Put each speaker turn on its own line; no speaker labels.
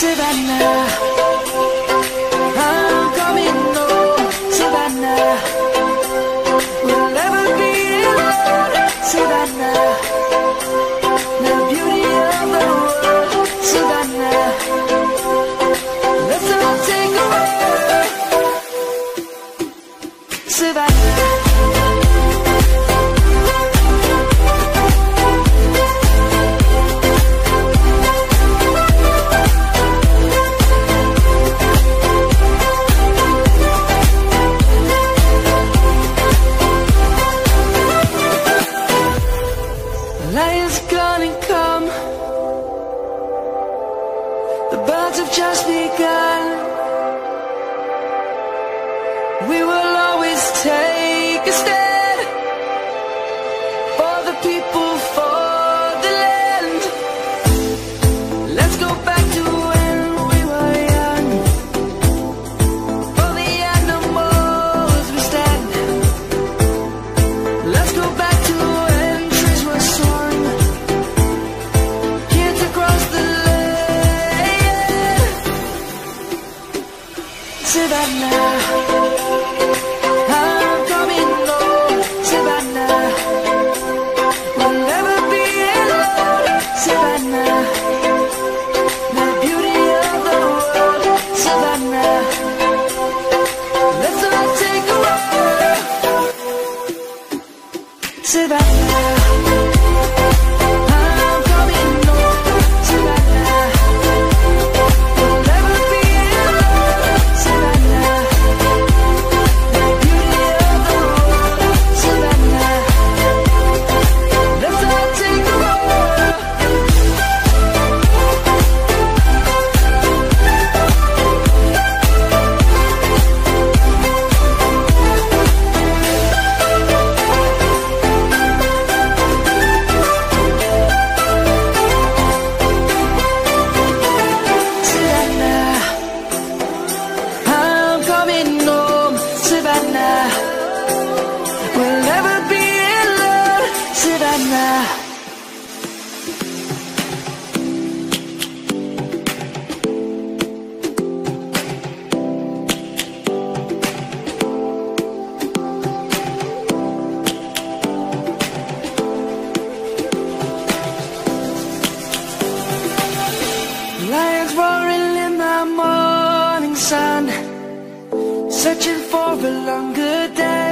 Savannah words have just begun. survive searching for a longer day.